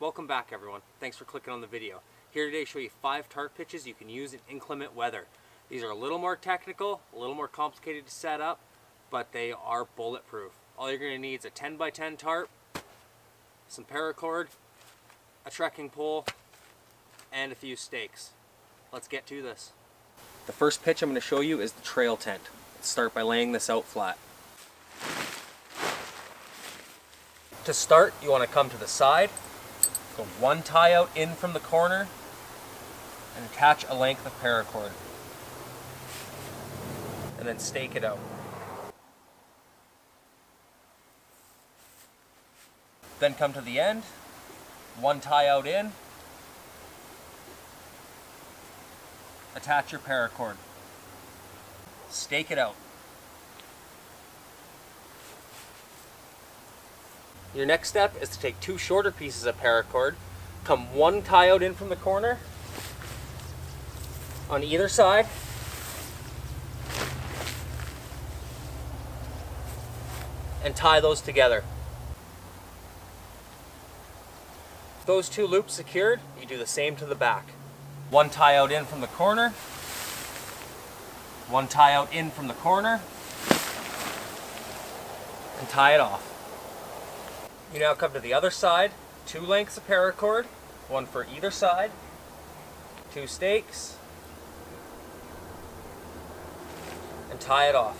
Welcome back everyone. Thanks for clicking on the video. Here today to show you five tarp pitches you can use in inclement weather. These are a little more technical, a little more complicated to set up, but they are bulletproof. All you're going to need is a 10 by 10 tarp, some paracord, a trekking pole, and a few stakes. Let's get to this. The first pitch I'm going to show you is the trail tent. Let's start by laying this out flat. To start, you want to come to the side, go one tie out in from the corner, and attach a length of paracord. And then stake it out. Then come to the end, one tie out in, attach your paracord, stake it out. Your next step is to take two shorter pieces of paracord, come one tie out in from the corner on either side, and tie those together. Those two loops secured, you do the same to the back. One tie out in from the corner, one tie out in from the corner, and tie it off. You now come to the other side, two lengths of paracord, one for either side, two stakes, and tie it off.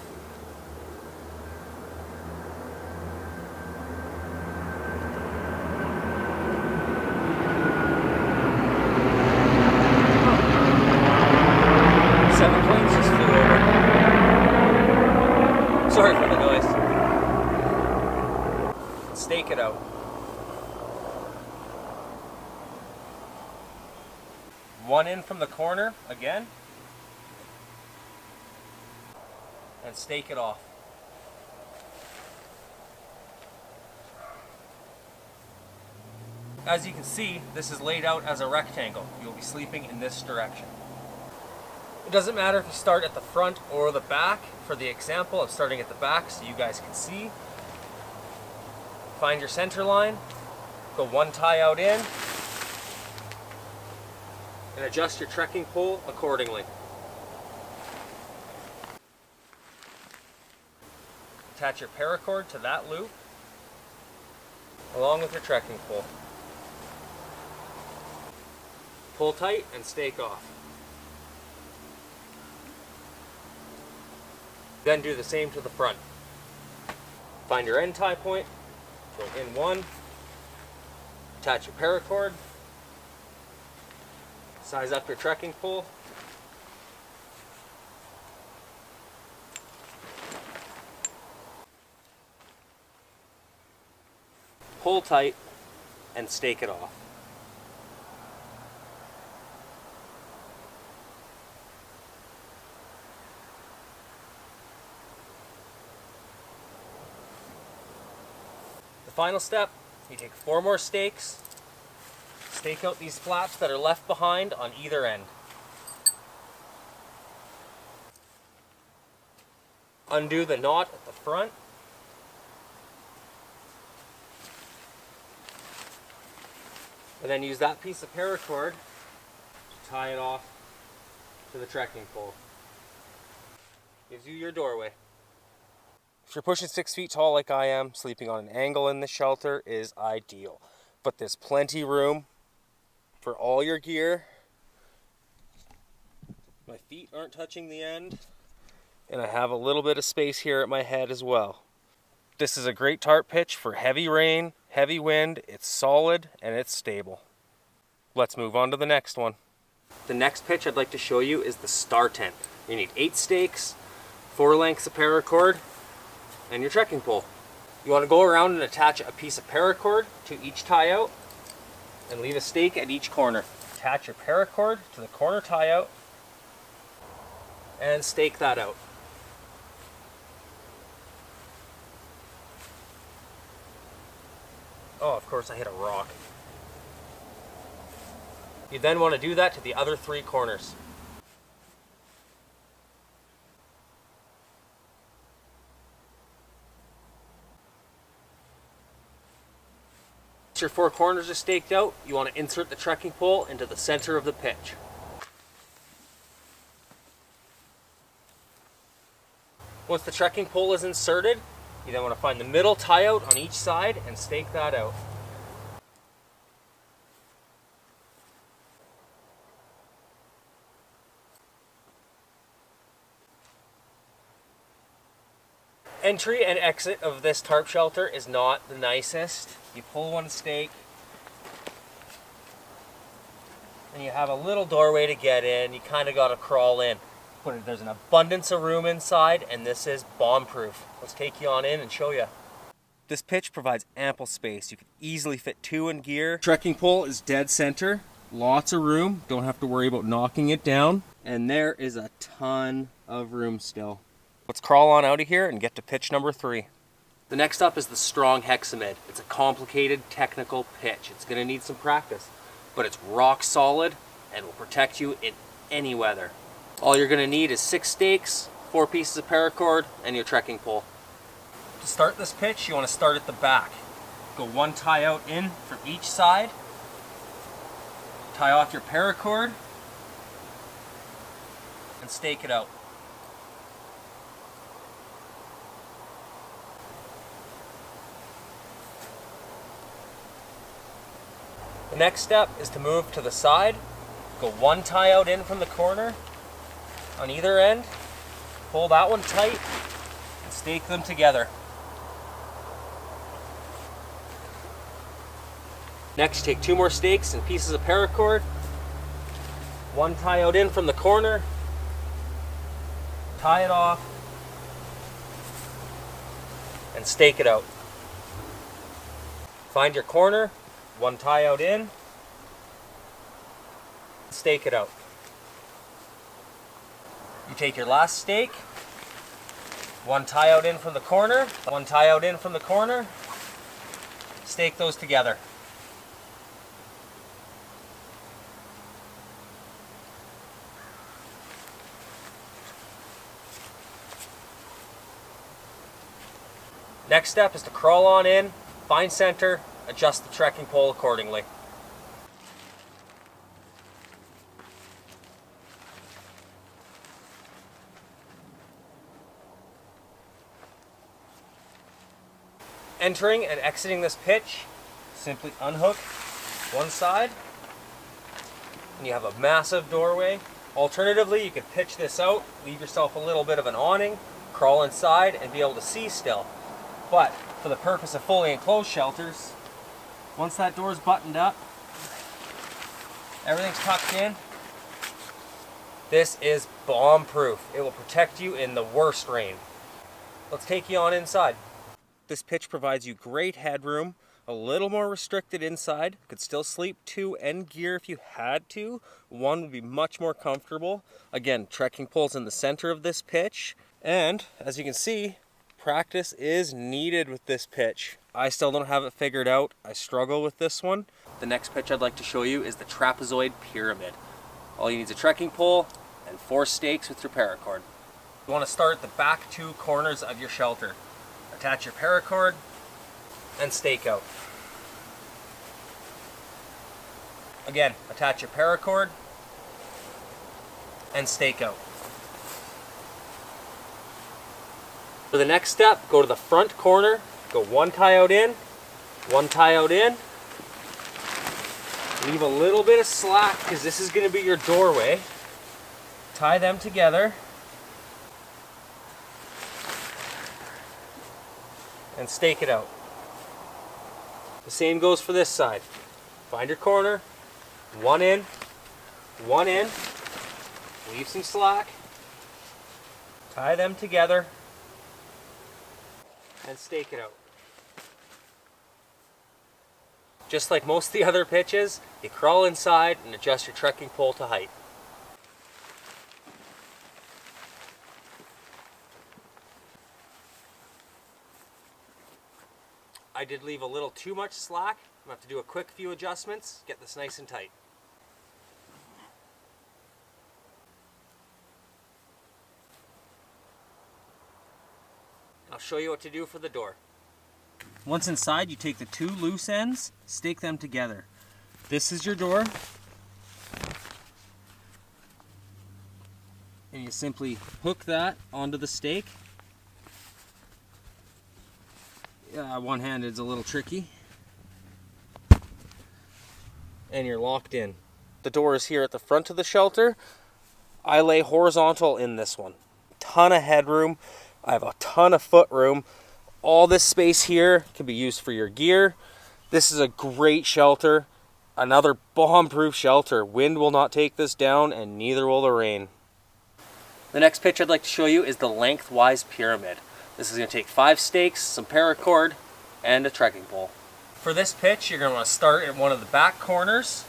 Seven planes just flew over. Sorry for the noise. Stake it out. One in from the corner again. And stake it off. As you can see, this is laid out as a rectangle. You'll be sleeping in this direction. It doesn't matter if you start at the front or the back. For the example, I'm starting at the back so you guys can see. Find your center line, go one tie out in, and adjust your trekking pole accordingly. Attach your paracord to that loop, along with your trekking pole. Pull tight and stake off. Then do the same to the front. Find your end tie point, go in one, attach your paracord, size up your trekking pole, pull tight, and stake it off. The final step, you take four more stakes, stake out these flaps that are left behind on either end. Undo the knot at the front. And then use that piece of paracord to tie it off to the trekking pole. Gives you your doorway. If you're pushing six feet tall like I am, sleeping on an angle in the shelter is ideal. But there's plenty room for all your gear. My feet aren't touching the end. And I have a little bit of space here at my head as well. This is a great tarp pitch for heavy rain, heavy wind. It's solid and it's stable. Let's move on to the next one. The next pitch I'd like to show you is the star tent. You need eight stakes, four lengths of paracord, and your trekking pole. You want to go around and attach a piece of paracord to each tie out and leave a stake at each corner. Attach your paracord to the corner tie out and stake that out. Oh, of course I hit a rock. You then want to do that to the other three corners. Once your four corners are staked out, you want to insert the trekking pole into the center of the pitch. Once the trekking pole is inserted, you then want to find the middle tie out on each side and stake that out. Entry and exit of this tarp shelter is not the nicest. You pull one stake, and you have a little doorway to get in. You kind of got to crawl in. But there's an abundance of room inside, and this is bomb-proof. Let's take you on in and show you. This pitch provides ample space. You can easily fit two in gear. Trekking pole is dead center. Lots of room. Don't have to worry about knocking it down. And there is a ton of room still. Let's crawl on out of here and get to pitch number three. The next up is the Strong Hexamid. It's a complicated technical pitch. It's gonna need some practice, but it's rock solid and will protect you in any weather. All you're gonna need is six stakes, four pieces of paracord, and your trekking pole. To start this pitch, you wanna start at the back. Go one tie out in from each side. Tie off your paracord and stake it out. The next step is to move to the side, go one tie out in from the corner on either end, pull that one tight, and stake them together. Next, take two more stakes and pieces of paracord, one tie out in from the corner, tie it off, and stake it out. Find your corner, one tie out in, stake it out. You take your last stake, one tie out in from the corner, one tie out in from the corner, stake those together. Next step is to crawl on in, find center, adjust the trekking pole accordingly. Entering and exiting this pitch, simply unhook one side and you have a massive doorway. Alternatively, you could pitch this out, leave yourself a little bit of an awning, crawl inside and be able to see still. But for the purpose of fully enclosed shelters, once that door's buttoned up, everything's tucked in, this is bomb proof. It will protect you in the worst rain. Let's take you on inside. This pitch provides you great headroom, a little more restricted inside. Could still sleep two end gear if you had to. One would be much more comfortable. Again, trekking poles in the center of this pitch. And as you can see, practice is needed with this pitch. I still don't have it figured out. I struggle with this one. The next pitch I'd like to show you is the trapezoid pyramid. All you need is a trekking pole and four stakes with your paracord. You want to start the back two corners of your shelter. Attach your paracord and stake out. Again, attach your paracord and stake out. For the next step, go to the front corner, go one tie out in, one tie out in. Leave a little bit of slack because this is going to be your doorway. Tie them together. And stake it out. The same goes for this side. Find your corner, one in, one in, leave some slack, tie them together, and stake it out. Just like most of the other pitches, you crawl inside and adjust your trekking pole to height. I did leave a little too much slack. I'm to have to do a quick few adjustments, get this nice and tight. Show you what to do for the door. Once inside, you take the two loose ends, stake them together. This is your door. And you simply hook that onto the stake. Uh, yeah, one-handed is a little tricky. And you're locked in. The door is here at the front of the shelter. I lay horizontal in this one. Ton of headroom. I have a ton of foot room. All this space here can be used for your gear. This is a great shelter. Another bomb-proof shelter. Wind will not take this down and neither will the rain. The next pitch I'd like to show you is the lengthwise pyramid. This is going to take five stakes, some paracord, and a trekking pole. For this pitch, you're going to want to start at one of the back corners,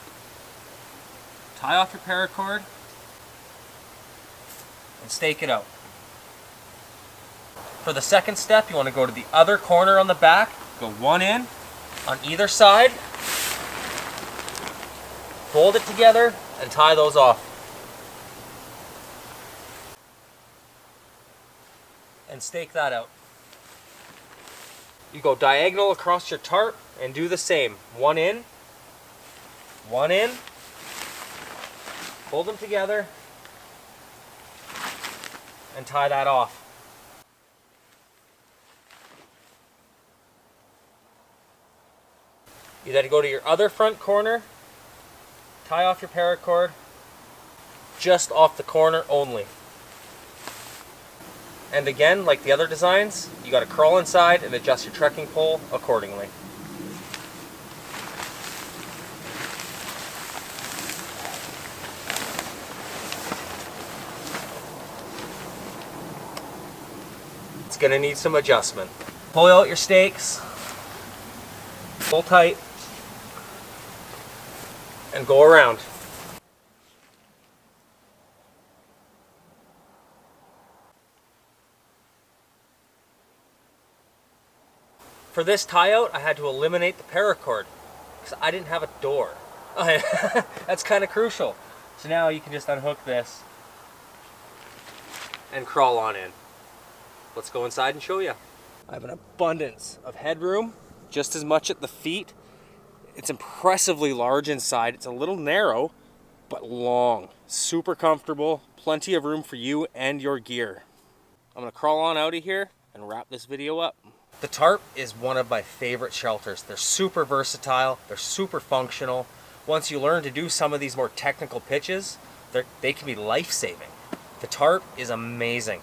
tie off your paracord, and stake it out. For the second step, you want to go to the other corner on the back, go one in on either side, fold it together, and tie those off. And stake that out. You go diagonal across your tarp and do the same. One in, one in, fold them together, and tie that off. You then go to your other front corner, tie off your paracord, just off the corner only. And again, like the other designs, you got to crawl inside and adjust your trekking pole accordingly. It's going to need some adjustment. Pull out your stakes, pull tight, and go around. For this tie out, I had to eliminate the paracord because I didn't have a door. That's kind of crucial. So now you can just unhook this and crawl on in. Let's go inside and show you. I have an abundance of headroom, just as much at the feet. It's impressively large inside. It's a little narrow, but long. Super comfortable, plenty of room for you and your gear. I'm gonna crawl on out of here and wrap this video up. The tarp is one of my favorite shelters. They're super versatile, they're super functional. Once you learn to do some of these more technical pitches, they can be life-saving. The tarp is amazing.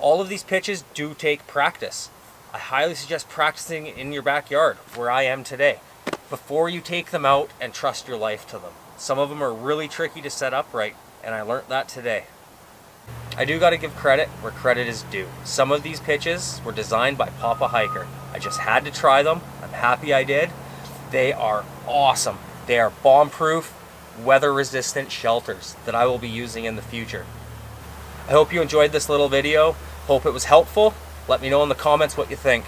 All of these pitches do take practice. I highly suggest practicing in your backyard, where I am today, before you take them out and trust your life to them. Some of them are really tricky to set up right, and I learned that today. I do got to give credit where credit is due. Some of these pitches were designed by Papa Hiker. I just had to try them. I'm happy I did. They are awesome. They are bomb-proof, weather-resistant shelters that I will be using in the future. I hope you enjoyed this little video. Hope it was helpful. Let me know in the comments what you think.